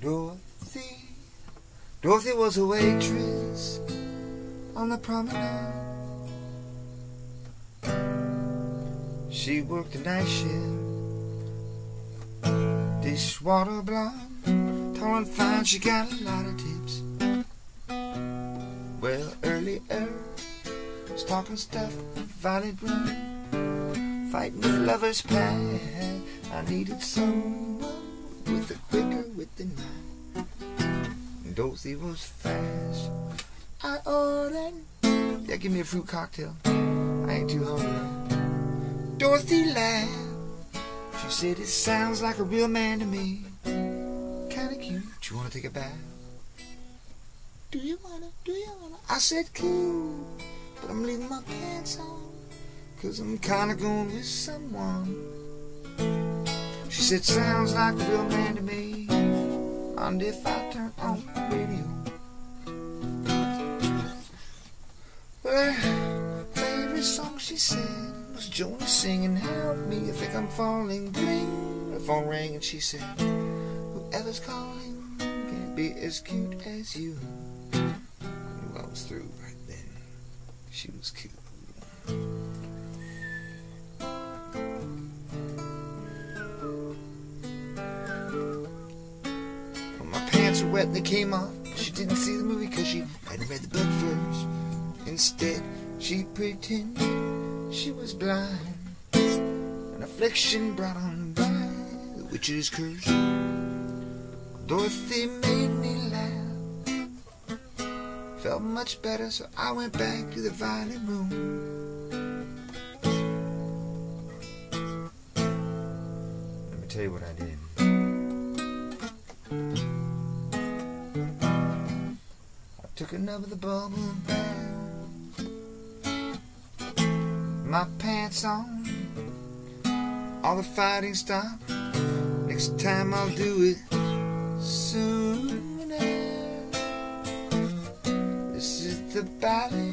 Dorothy Dorothy was a waitress on the promenade. She worked the night shift. Dishwater blonde, tall and fine, she got a lot of tips. Well, early earlier, was talking stuff, Violet Room, fighting with lovers' past. I needed someone with a quicker wit than mine. Dorothy was fast. I ordered, yeah, give me a fruit cocktail. I ain't too hungry. Dorothy laughed. She said, it sounds like a real man to me. Kinda cute. Do you wanna take a bath? Do you wanna? Do you wanna? I said, cool. But I'm leaving my pants on. Cause I'm kinda going with someone. She said, sounds like a real man to me. And if I turn on the radio. Her favorite song, she said, was Joni singing, Help me, I think I'm falling. Ring, the phone rang, and she said, Whoever's calling can't be as cute as you. Well, I was through right then. She was cute. And they came off. She didn't see the movie because she hadn't read the book first. Instead, she pretended she was blind. An affliction brought on by the witch's curse. Dorothy made me laugh. Felt much better, so I went back to the violet room. Let me tell you what I did. Took another bubble bath. My pants on. All the fighting stopped. Next time I'll do it sooner. This is the Dorothy.